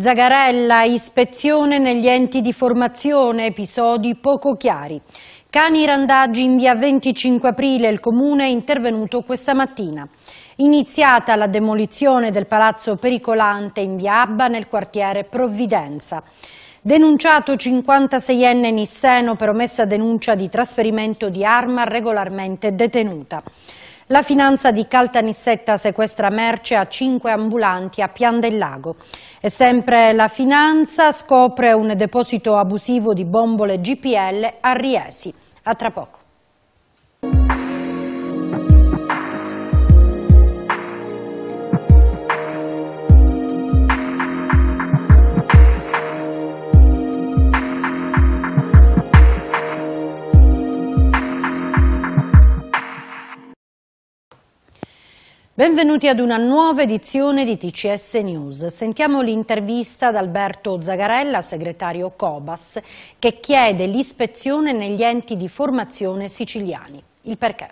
Zagarella, ispezione negli enti di formazione, episodi poco chiari. Cani randaggi in via 25 aprile, il comune è intervenuto questa mattina. Iniziata la demolizione del palazzo pericolante in via Abba nel quartiere Provvidenza. Denunciato 56enne Nisseno per omessa denuncia di trasferimento di arma regolarmente detenuta. La finanza di Caltanissetta sequestra merce a cinque ambulanti a Pian del Lago. E sempre la finanza scopre un deposito abusivo di bombole GPL a Riesi. A tra poco. Benvenuti ad una nuova edizione di TCS News. Sentiamo l'intervista ad Alberto Zagarella, segretario Cobas, che chiede l'ispezione negli enti di formazione siciliani. Il perché?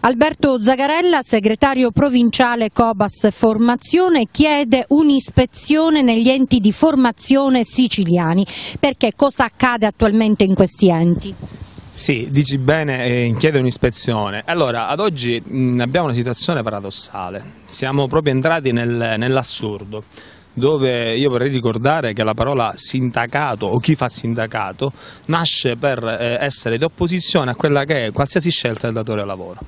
Alberto Zagarella, segretario provinciale Cobas Formazione, chiede un'ispezione negli enti di formazione siciliani. Perché cosa accade attualmente in questi enti? Sì, dici bene, eh, chiede un'ispezione. Allora, ad oggi mh, abbiamo una situazione paradossale, siamo proprio entrati nel, nell'assurdo, dove io vorrei ricordare che la parola sindacato o chi fa sindacato nasce per eh, essere di opposizione a quella che è qualsiasi scelta del datore lavoro.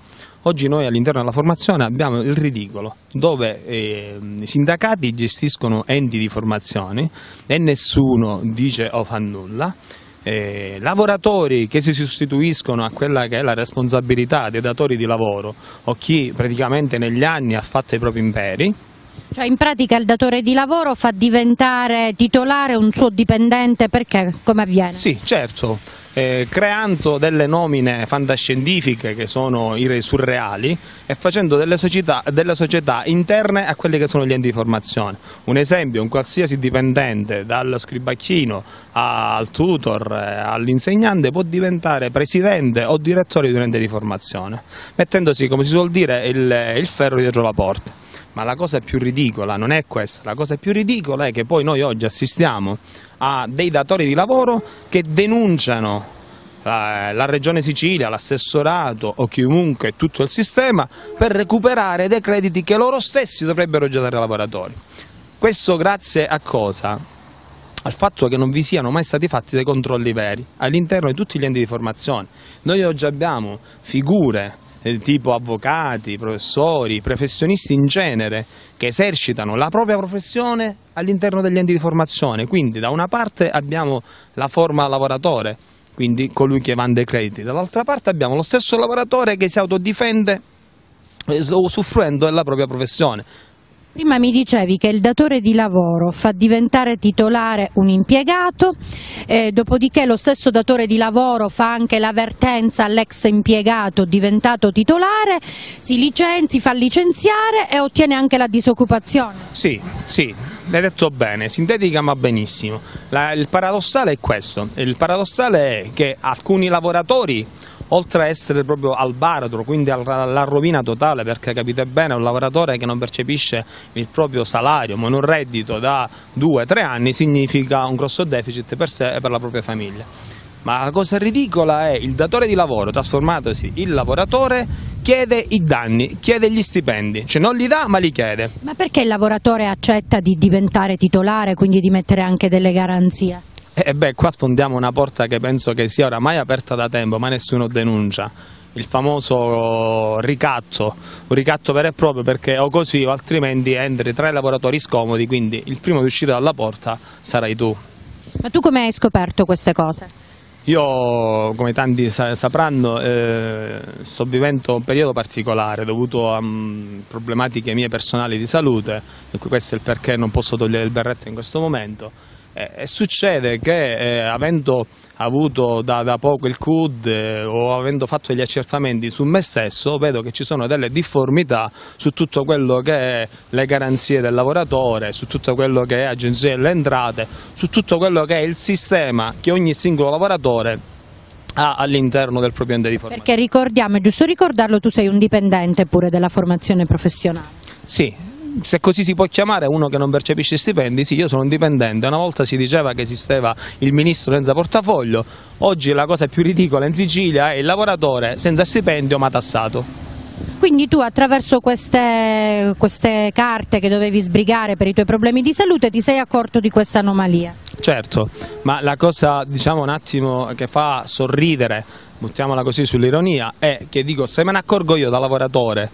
Oggi noi all'interno della formazione abbiamo il ridicolo, dove eh, i sindacati gestiscono enti di formazione e nessuno dice o fa nulla eh, lavoratori che si sostituiscono a quella che è la responsabilità dei datori di lavoro o chi praticamente negli anni ha fatto i propri imperi. Cioè in pratica il datore di lavoro fa diventare titolare un suo dipendente perché come avviene? Sì, certo eh, creando delle nomine fantascientifiche che sono surreali e facendo delle società, delle società, interne a quelli che sono gli enti di formazione. Un esempio, un qualsiasi dipendente dal scribacchino al tutor, eh, all'insegnante può diventare presidente o direttore di un ente di formazione, mettendosi, come si suol dire, il, il ferro dietro la porta. Ma la cosa più ridicola non è questa, la cosa più ridicola è che poi noi oggi assistiamo a dei datori di lavoro che denunciano la, la Regione Sicilia, l'assessorato o chiunque, tutto il sistema, per recuperare dei crediti che loro stessi dovrebbero già dare ai lavoratori. Questo grazie a cosa? Al fatto che non vi siano mai stati fatti dei controlli veri all'interno di tutti gli enti di formazione. Noi oggi abbiamo figure eh, tipo avvocati, professori, professionisti in genere che esercitano la propria professione all'interno degli enti di formazione, quindi da una parte abbiamo la forma lavoratore, quindi colui che vende crediti, dall'altra parte abbiamo lo stesso lavoratore che si autodifende eh, usufruendo della propria professione, Prima mi dicevi che il datore di lavoro fa diventare titolare un impiegato, eh, dopodiché lo stesso datore di lavoro fa anche l'avvertenza all'ex impiegato diventato titolare, si licenzi, fa licenziare e ottiene anche la disoccupazione. Sì, sì, l'hai detto bene, sintetica ma benissimo. La, il paradossale è questo, il paradossale è che alcuni lavoratori oltre a essere proprio al baratro, quindi alla rovina totale, perché capite bene, un lavoratore che non percepisce il proprio salario, ma non reddito da due o tre anni, significa un grosso deficit per sé e per la propria famiglia. Ma la cosa ridicola è il datore di lavoro trasformatosi in lavoratore chiede i danni, chiede gli stipendi, cioè non li dà ma li chiede. Ma perché il lavoratore accetta di diventare titolare, quindi di mettere anche delle garanzie? E eh, beh, qua sfondiamo una porta che penso che sia oramai aperta da tempo, ma nessuno denuncia. Il famoso ricatto, un ricatto vero e proprio perché o così o altrimenti entri tra i lavoratori scomodi, quindi il primo ad uscire dalla porta sarai tu. Ma tu come hai scoperto queste cose? Io, come tanti sapranno, eh, sto vivendo un periodo particolare dovuto a um, problematiche mie personali di salute, e questo è il perché non posso togliere il berretto in questo momento eh, succede che eh, avendo avuto da, da, poco il CUD eh, o avendo fatto gli accertamenti su me stesso vedo che ci sono delle difformità su tutto quello che è le garanzie del lavoratore, su tutto quello che è agenzia delle entrate, su tutto quello che è il sistema che ogni singolo lavoratore ha all'interno del proprio ente di formazione. Perché ricordiamo, è giusto ricordarlo, tu sei un dipendente pure della formazione professionale. Sì, se così si può chiamare uno che non percepisce stipendi, sì, io sono un dipendente, una volta si diceva che esisteva il ministro senza portafoglio, oggi la cosa più ridicola in Sicilia è il lavoratore senza stipendio ma tassato. Quindi tu attraverso queste, queste, carte che dovevi sbrigare per i tuoi problemi di salute ti sei accorto di questa anomalia? Certo, ma la cosa diciamo un attimo che fa sorridere, buttiamola così sull'ironia, è che dico se me ne accorgo io da lavoratore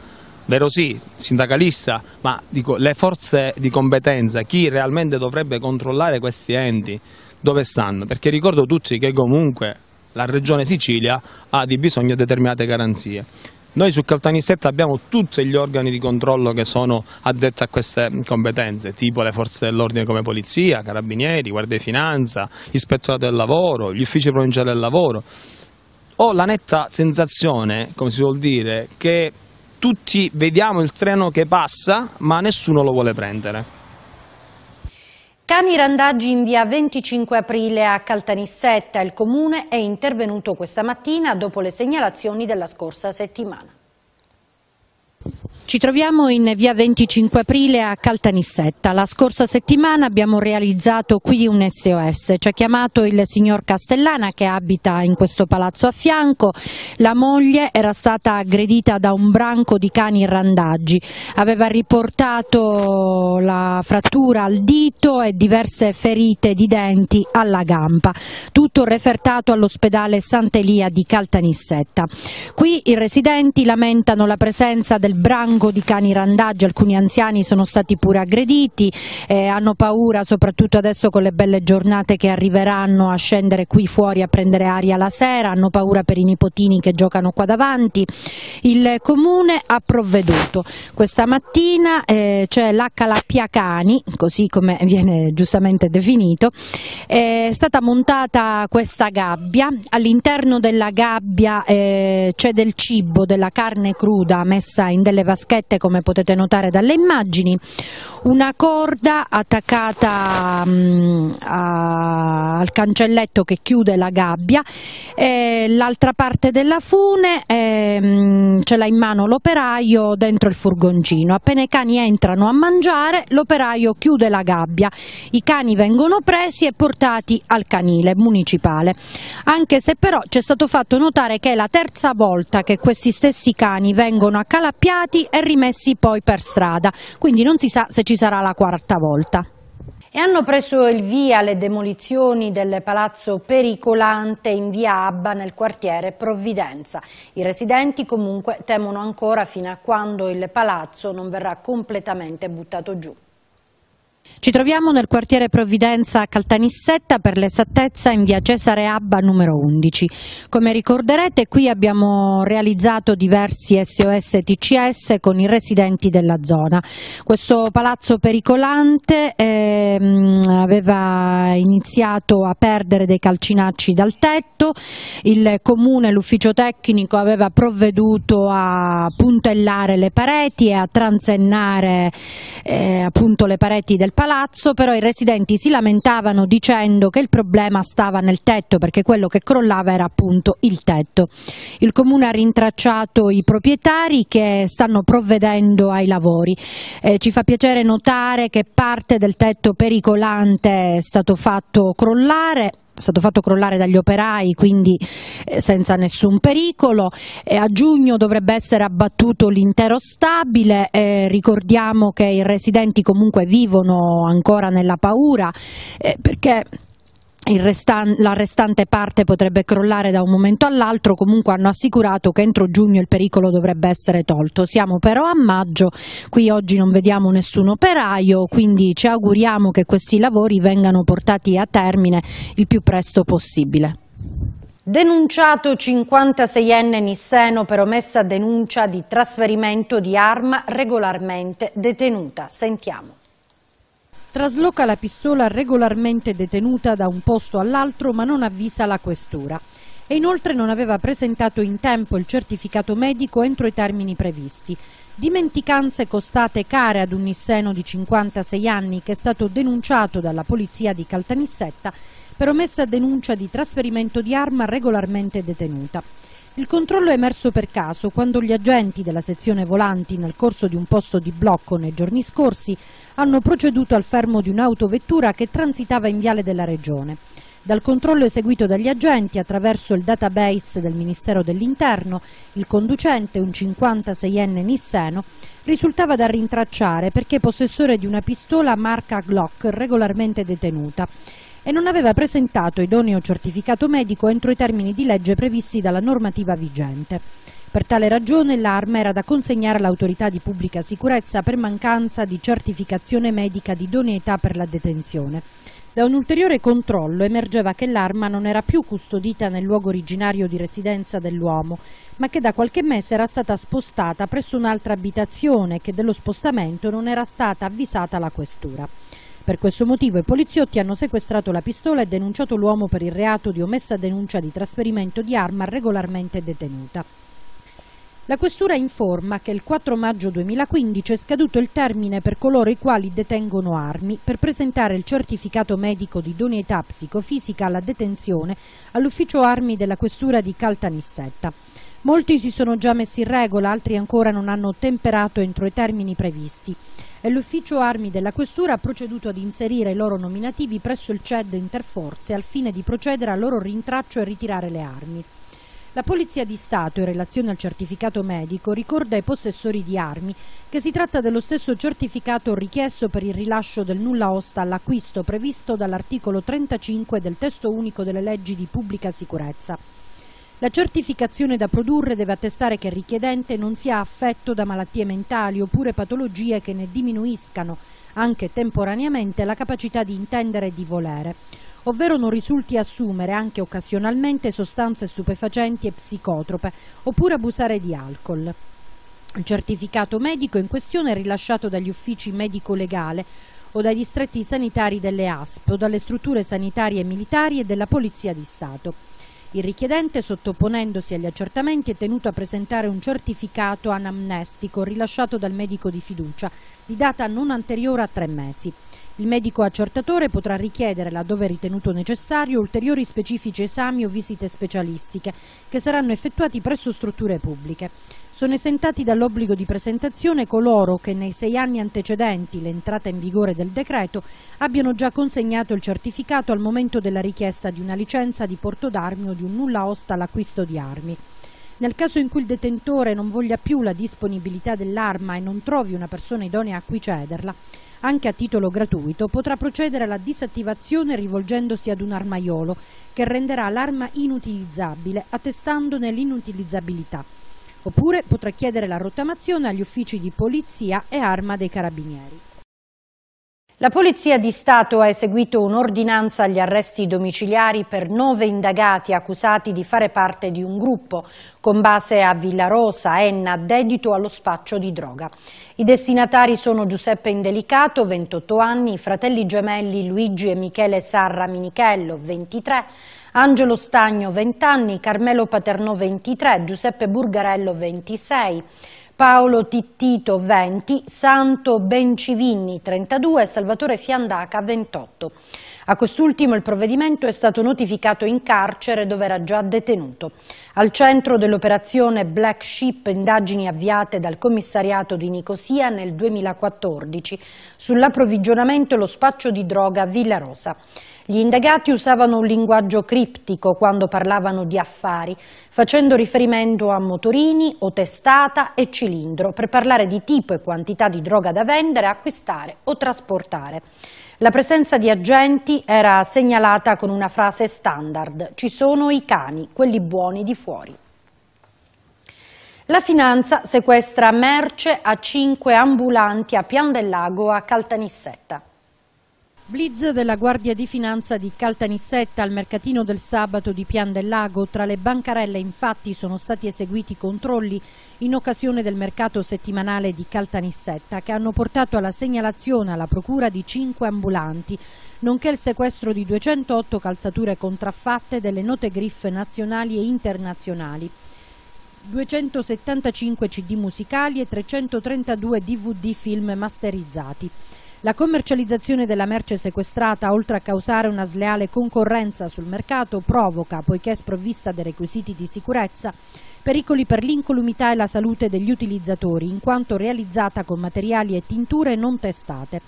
vero sì, sindacalista, ma dico, le forze di competenza, chi realmente dovrebbe controllare questi enti, dove stanno? Perché ricordo tutti che comunque la regione Sicilia ha di bisogno di determinate garanzie. Noi su Caltanissetta abbiamo tutti gli organi di controllo che sono addetti a queste competenze, tipo le forze dell'ordine come polizia, carabinieri, guardia di finanza, ispettorato del lavoro, gli uffici provinciali del lavoro. Ho la netta sensazione, come si vuol dire, che tutti vediamo il treno che passa ma nessuno lo vuole prendere. Cani randaggi in via 25 aprile a Caltanissetta. Il comune è intervenuto questa mattina dopo le segnalazioni della scorsa settimana. Ci troviamo in via 25 aprile a Caltanissetta. La scorsa settimana abbiamo realizzato qui un SOS. Ci ha chiamato il signor Castellana che abita in questo palazzo a fianco. La moglie era stata aggredita da un branco di cani randaggi. Aveva riportato la frattura al dito e diverse ferite di denti alla gamba. Tutto refertato all'ospedale Sant'Elia di Caltanissetta. Qui i residenti lamentano la presenza del branco branco di cani randaggi, alcuni anziani sono stati pure aggrediti, eh, hanno paura soprattutto adesso con le belle giornate che arriveranno a scendere qui fuori a prendere aria la sera, hanno paura per i nipotini che giocano qua davanti. Il comune ha provveduto. Questa mattina eh, c'è l'H Cani, così come viene giustamente definito, è stata montata questa gabbia, all'interno della gabbia eh, c'è del cibo, della carne cruda messa in delle vaschette vaschette come potete notare dalle immagini, una corda attaccata mh, mm, a, al cancelletto che chiude la gabbia, l'altra parte della fune eh, ce l'ha in mano l'operaio dentro il furgoncino, appena i cani entrano a mangiare l'operaio chiude la gabbia, i cani vengono presi e portati al canile municipale, anche se però ci è stato fatto notare che è la terza volta che questi stessi cani vengono accalappiati e rimessi poi per strada, quindi non si sa se ci sarà la quarta volta. E hanno preso il via le demolizioni del palazzo pericolante in via Abba nel quartiere Provvidenza. I residenti comunque temono ancora fino a quando il palazzo non verrà completamente buttato giù. Ci troviamo nel quartiere Provvidenza Caltanissetta per l'esattezza in via Cesare Abba numero 11. Come ricorderete qui abbiamo realizzato diversi SOS TCS con i residenti della zona. Questo palazzo pericolante ehm, aveva iniziato a perdere dei calcinacci dal tetto, il comune, l'ufficio tecnico aveva provveduto a puntellare le pareti e a transennare eh, appunto le pareti del palazzo, però i residenti si lamentavano dicendo che il problema stava nel tetto perché quello che crollava era appunto il tetto. Il comune ha rintracciato i proprietari che stanno provvedendo ai lavori. Eh, ci fa piacere notare che parte del tetto pericolante è stato fatto crollare, stato fatto crollare dagli operai, quindi eh, senza nessun pericolo. Eh, a giugno dovrebbe essere abbattuto l'intero stabile, eh, ricordiamo che i residenti comunque vivono ancora nella paura perché Restan la restante parte potrebbe crollare da un momento all'altro, comunque hanno assicurato che entro giugno il pericolo dovrebbe essere tolto. Siamo però a maggio, qui oggi non vediamo nessun operaio, quindi ci auguriamo che questi lavori vengano portati a termine il più presto possibile. Denunciato 56enne Nisseno per omessa denuncia di trasferimento di arma regolarmente detenuta. Sentiamo. Trasloca la pistola regolarmente detenuta da un posto all'altro ma non avvisa la questura e inoltre non aveva presentato in tempo il certificato medico entro i termini previsti. Dimenticanze costate care ad un nisseno di 56 anni che è stato denunciato dalla polizia di Caltanissetta per omessa denuncia di trasferimento di arma regolarmente detenuta. Il controllo è emerso per caso quando gli agenti della sezione volanti nel corso di un posto di blocco nei giorni scorsi hanno proceduto al fermo di un'autovettura che transitava in viale della regione. Dal controllo eseguito dagli agenti attraverso il database del Ministero dell'Interno, il conducente, un 56enne nisseno, risultava da rintracciare perché possessore di una pistola marca Glock regolarmente detenuta e non aveva presentato idoneo certificato medico entro i termini di legge previsti dalla normativa vigente. Per tale ragione l'arma era da consegnare all'autorità di pubblica sicurezza per mancanza di certificazione medica di idoneità per la detenzione. Da un ulteriore controllo emergeva che l'arma non era più custodita nel luogo originario di residenza dell'uomo, ma che da qualche mese era stata spostata presso un'altra abitazione e che dello spostamento non era stata avvisata la questura. Per questo motivo i poliziotti hanno sequestrato la pistola e denunciato l'uomo per il reato di omessa denuncia di trasferimento di arma regolarmente detenuta. La Questura informa che il 4 maggio 2015 è scaduto il termine per coloro i quali detengono armi per presentare il certificato medico di idoneità psicofisica alla detenzione all'ufficio armi della Questura di Caltanissetta. Molti si sono già messi in regola, altri ancora non hanno temperato entro i termini previsti e l'ufficio armi della questura ha proceduto ad inserire i loro nominativi presso il CED Interforze al fine di procedere al loro rintraccio e ritirare le armi. La Polizia di Stato, in relazione al certificato medico, ricorda ai possessori di armi che si tratta dello stesso certificato richiesto per il rilascio del nulla osta all'acquisto previsto dall'articolo 35 del testo unico delle leggi di pubblica sicurezza. La certificazione da produrre deve attestare che il richiedente non sia affetto da malattie mentali oppure patologie che ne diminuiscano, anche temporaneamente, la capacità di intendere e di volere, ovvero non risulti assumere anche occasionalmente sostanze stupefacenti e psicotrope, oppure abusare di alcol. Il certificato medico in questione è rilasciato dagli uffici medico-legale o dai distretti sanitari delle ASP o dalle strutture sanitarie militari e della Polizia di Stato. Il richiedente, sottoponendosi agli accertamenti, è tenuto a presentare un certificato anamnestico rilasciato dal medico di fiducia, di data non anteriore a tre mesi. Il medico accertatore potrà richiedere, laddove ritenuto necessario, ulteriori specifici esami o visite specialistiche, che saranno effettuati presso strutture pubbliche. Sono esentati dall'obbligo di presentazione coloro che nei sei anni antecedenti l'entrata in vigore del decreto abbiano già consegnato il certificato al momento della richiesta di una licenza di porto d'armi o di un nulla osta all'acquisto di armi. Nel caso in cui il detentore non voglia più la disponibilità dell'arma e non trovi una persona idonea a cui cederla, anche a titolo gratuito, potrà procedere alla disattivazione rivolgendosi ad un armaiolo che renderà l'arma inutilizzabile, attestandone l'inutilizzabilità oppure potrà chiedere la rottamazione agli uffici di polizia e arma dei carabinieri. La Polizia di Stato ha eseguito un'ordinanza agli arresti domiciliari per nove indagati accusati di fare parte di un gruppo con base a Villarosa, Enna, dedito allo spaccio di droga. I destinatari sono Giuseppe Indelicato, 28 anni, i fratelli gemelli Luigi e Michele Sarra Minichello, 23 Angelo Stagno 20 anni, Carmelo Paternò 23, Giuseppe Burgarello 26, Paolo Tittito 20, Santo Bencivinni 32 e Salvatore Fiandaca 28. A quest'ultimo il provvedimento è stato notificato in carcere dove era già detenuto. Al centro dell'operazione Black Ship, indagini avviate dal commissariato di Nicosia nel 2014 sull'approvvigionamento e lo spaccio di droga a Villa Rosa. Gli indagati usavano un linguaggio criptico quando parlavano di affari, facendo riferimento a motorini o testata e cilindro per parlare di tipo e quantità di droga da vendere, acquistare o trasportare. La presenza di agenti era segnalata con una frase standard, ci sono i cani, quelli buoni di fuori. La finanza sequestra merce a cinque ambulanti a Pian del Lago a Caltanissetta. Blitz della Guardia di Finanza di Caltanissetta al mercatino del sabato di Pian del Lago. Tra le bancarelle infatti sono stati eseguiti controlli in occasione del mercato settimanale di Caltanissetta che hanno portato alla segnalazione alla procura di cinque ambulanti nonché il sequestro di 208 calzature contraffatte delle note griffe nazionali e internazionali. 275 CD musicali e 332 DVD film masterizzati. La commercializzazione della merce sequestrata, oltre a causare una sleale concorrenza sul mercato, provoca, poiché sprovvista dei requisiti di sicurezza, pericoli per l'incolumità e la salute degli utilizzatori, in quanto realizzata con materiali e tinture non testate.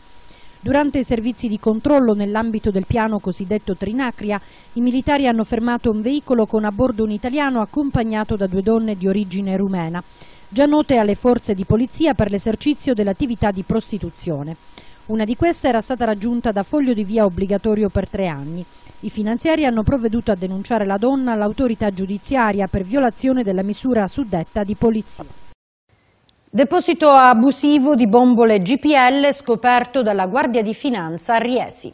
Durante i servizi di controllo nell'ambito del piano cosiddetto Trinacria, i militari hanno fermato un veicolo con a bordo un italiano accompagnato da due donne di origine rumena, già note alle forze di polizia per l'esercizio dell'attività di prostituzione. Una di queste era stata raggiunta da foglio di via obbligatorio per tre anni. I finanziari hanno provveduto a denunciare la donna all'autorità giudiziaria per violazione della misura suddetta di polizia. Deposito abusivo di bombole GPL scoperto dalla Guardia di Finanza a Riesi.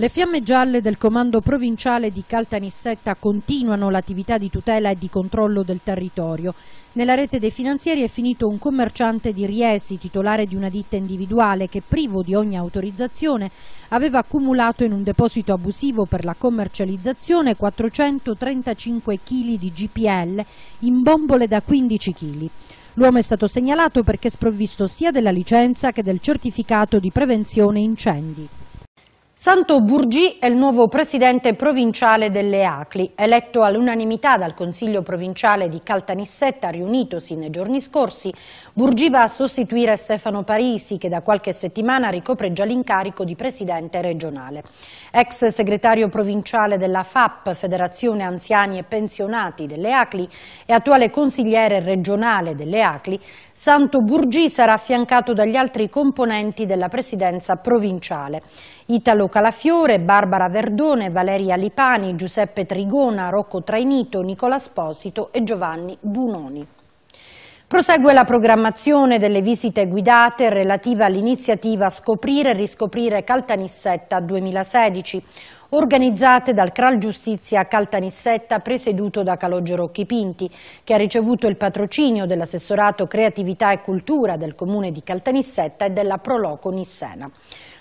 Le fiamme gialle del comando provinciale di Caltanissetta continuano l'attività di tutela e di controllo del territorio. Nella rete dei finanzieri è finito un commerciante di Riesi, titolare di una ditta individuale che, privo di ogni autorizzazione, aveva accumulato in un deposito abusivo per la commercializzazione 435 kg di GPL in bombole da 15 kg. L'uomo è stato segnalato perché sprovvisto sia della licenza che del certificato di prevenzione incendi. Santo Burgi è il nuovo presidente provinciale delle ACLI, eletto all'unanimità dal Consiglio provinciale di Caltanissetta riunitosi nei giorni scorsi. Burgi va a sostituire Stefano Parisi che da qualche settimana ricopre già l'incarico di presidente regionale. Ex segretario provinciale della FAP, Federazione Anziani e Pensionati delle ACLI e attuale consigliere regionale delle ACLI, Santo Burgi sarà affiancato dagli altri componenti della presidenza provinciale. Italo Calafiore, Barbara Verdone, Valeria Lipani, Giuseppe Trigona, Rocco Trainito, Nicola Sposito e Giovanni Bunoni. Prosegue la programmazione delle visite guidate relativa all'iniziativa Scoprire e riscoprire Caltanissetta 2016, organizzate dal Kral Giustizia Caltanissetta presieduto da Calogero Pinti, che ha ricevuto il patrocinio dell'assessorato Creatività e Cultura del Comune di Caltanissetta e della Proloco Nissena.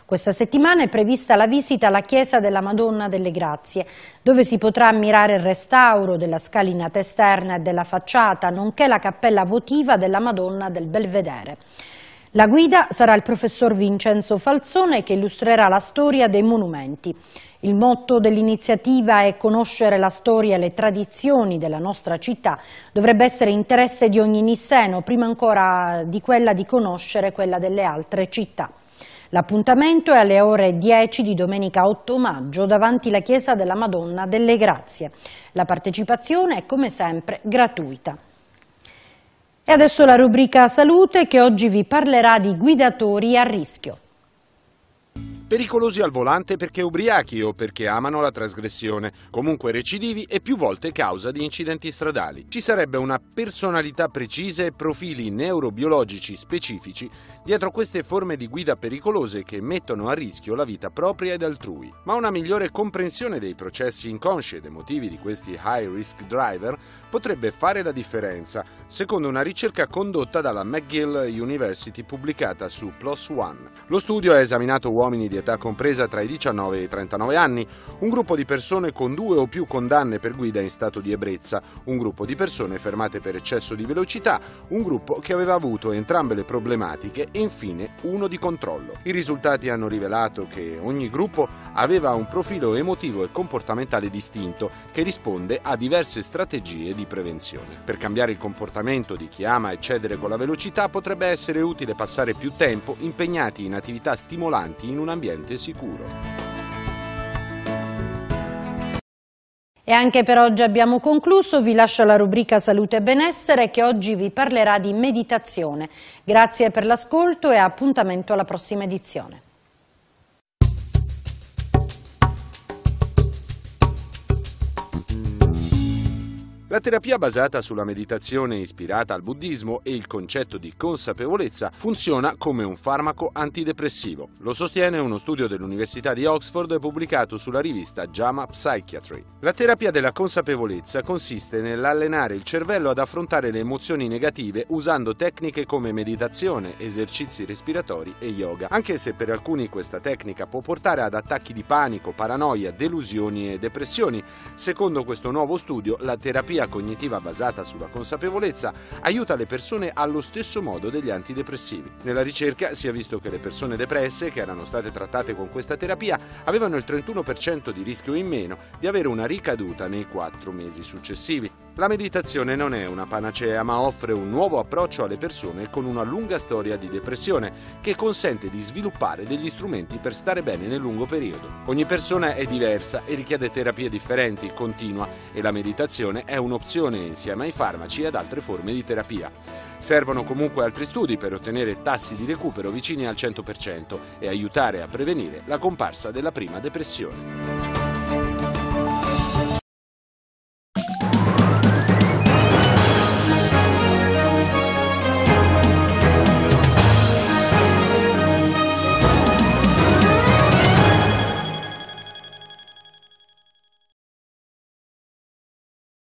Questa settimana è prevista la visita alla Chiesa della Madonna delle Grazie, dove si potrà ammirare il restauro della scalinata esterna e della facciata, nonché la cappella votiva della Madonna del Belvedere. La guida sarà il professor Vincenzo Falzone che illustrerà la storia dei monumenti. Il motto dell'iniziativa è conoscere la storia e le tradizioni della nostra città. Dovrebbe essere interesse di ogni nisseno, prima ancora di quella di conoscere quella delle altre città. L'appuntamento è alle ore 10 di domenica 8 maggio davanti alla chiesa della Madonna delle Grazie. La partecipazione è come sempre gratuita. E adesso la rubrica Salute che oggi vi parlerà di guidatori a rischio. Pericolosi al volante perché ubriachi o perché amano la trasgressione, comunque recidivi e più volte causa di incidenti stradali. Ci sarebbe una personalità precisa e profili neurobiologici specifici dietro queste forme di guida pericolose che mettono a rischio la vita propria ed altrui. Ma una migliore comprensione dei processi inconsci ed emotivi di questi high risk driver potrebbe fare la differenza, secondo una ricerca condotta dalla McGill University pubblicata su PLOS ONE. Lo studio ha esaminato uomini di età compresa tra i 19 e i 39 anni, un gruppo di persone con due o più condanne per guida in stato di ebbrezza, un gruppo di persone fermate per eccesso di velocità, un gruppo che aveva avuto entrambe le problematiche e infine uno di controllo. I risultati hanno rivelato che ogni gruppo aveva un profilo emotivo e comportamentale distinto che risponde a diverse strategie di prevenzione. Per cambiare il comportamento di chi ama eccedere con la velocità potrebbe essere utile passare più tempo impegnati in attività stimolanti in un ambiente sicuro. E anche per oggi abbiamo concluso, vi lascio la rubrica Salute e Benessere che oggi vi parlerà di meditazione. Grazie per l'ascolto e appuntamento alla prossima edizione. La terapia basata sulla meditazione ispirata al buddismo e il concetto di consapevolezza funziona come un farmaco antidepressivo. Lo sostiene uno studio dell'Università di Oxford pubblicato sulla rivista JAMA Psychiatry. La terapia della consapevolezza consiste nell'allenare il cervello ad affrontare le emozioni negative usando tecniche come meditazione, esercizi respiratori e yoga. Anche se per alcuni questa tecnica può portare ad attacchi di panico, paranoia, delusioni e depressioni, secondo questo nuovo studio la terapia terapia cognitiva basata sulla consapevolezza aiuta le persone allo stesso modo degli antidepressivi. Nella ricerca si è visto che le persone depresse che erano state trattate con questa terapia avevano il 31% di rischio in meno di avere una ricaduta nei quattro mesi successivi. La meditazione non è una panacea, ma offre un nuovo approccio alle persone con una lunga storia di depressione che consente di sviluppare degli strumenti per stare bene nel lungo periodo. Ogni persona è diversa e richiede terapie differenti, continua, e la meditazione è un'opzione insieme ai farmaci e ad altre forme di terapia. Servono comunque altri studi per ottenere tassi di recupero vicini al 100% e aiutare a prevenire la comparsa della prima depressione.